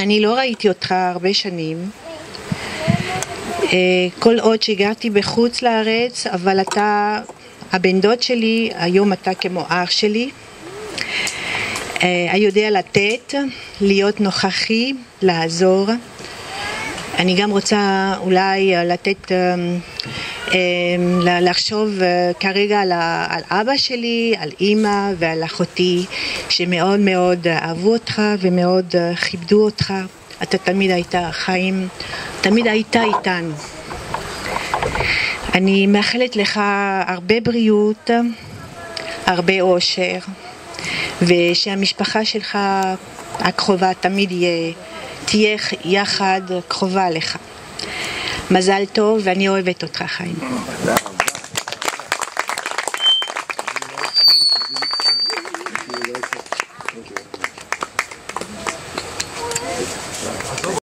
אני לא ראיתי אותך הרבה שנים. אה, כל עוד שגרתי בחוץ לארץ, אבל אתה הבן דוד שלי, היום אתה כמו אח שלי. היודע לתת, להיות נוכחי, לעזור. אני גם רוצה אולי לתת, לחשוב כרגע על, על אבא שלי, על אימא ועל אחותי שמאוד מאוד אהבו אותך ומאוד כיבדו אותך. אתה תמיד היית חיים, תמיד היית איתנו. אני מאחלת לך הרבה בריאות, הרבה אושר, ושהמשפחה שלך הקרובה תמיד יהיה, תהיה יחד קרובה לך. מזל טוב ואני אוהבת אותך חיים.